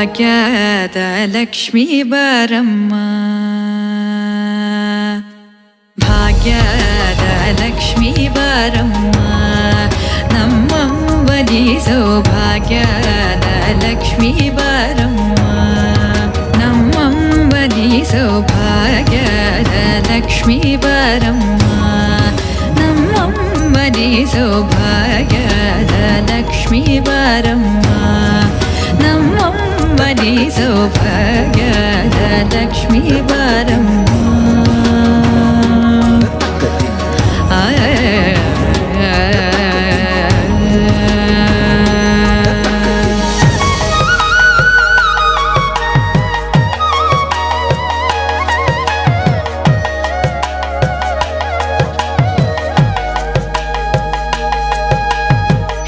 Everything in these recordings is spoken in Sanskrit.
भाग्यदलक्ष्मी वारम्मा नम्मं वारं मा नमं मदि सौभाग्यदलक्ष्मी वारं नमं मदि सौभाग्यदलक्ष्मी वारम्मा नमं मदि सौभाग्यदलक्ष्मी वारम्मा ಸೌಭಾಗ್ಯದ ಲಕ್ಷ್ಮೀ ಬರಮ್ಮ ನಮ್ಮಂಬನಿ ಸೌಭಾಗ್ಯದ ಲಕ್ಷ್ಮೀ ಬರಮ್ಮ ನಮ್ಮಂಬನಿ ಸೌಭಾಗ್ಯದ ಲಕ್ಷ್ಮೀ ಬರಮ್ಮ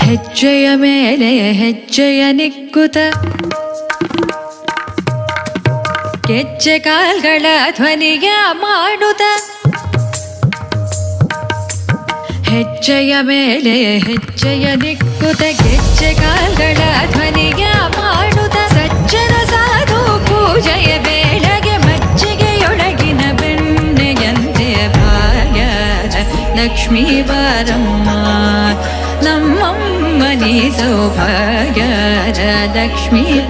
ಹೆಜ್ಜೆಯ ಮೇಲೆ ಹೆಜ್ಜೆಯ ನಿಕ್ಕುತ ಗೆಜ್ಜೆ ಕಾಲ್ಗಳ ಧ್ವನಿಯ ಮಾಡುತ್ತ ಹೆಜ್ಜೆಯ ಮೇಲೆ ಹೆಜ್ಜೆಯ ನಿಕ್ಕುತ ಗೆಜ್ಜೆ ಕಾಲ್ಗಳ ಧ್ವನಿಯ ಮಾಡುತ್ತ ಸಜ್ಜನ ಸಾಧು ಪೂಜೆಯ ಬೇಳೆಗೆ ಮಜ್ಜಿಗೆಯೊಳಗಿನ ಬೆಣ್ಣೆಯಂತೆ ಭಾಗ್ಯದ ಲಕ್ಷ್ಮೀ ಬಾರಮ್ಮ, ನಮ್ಮಮ್ಮನಿ ಸೌಭಾಗ್ಯ. ಲಕ್ಷ್ಮೀ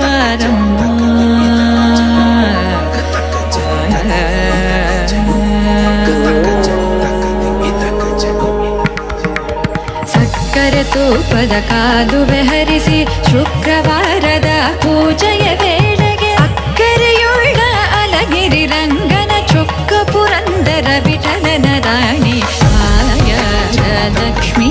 ಶಂಕರತು ಪದ ಕಾದು करे ಶುಕ್ರವಾರದ ಪೂಜೆಯ ವೇಳೆಗೆ ಅಕ್ಕರೆಯುಳ್ಳ ಅಲಗಿರಿ ರಂಗನ रङ्गन ಪುರಂದರ ವಿಠಲನ ರಾಣಿ ಆಯ ಲಕ್ಷ್ಮೀ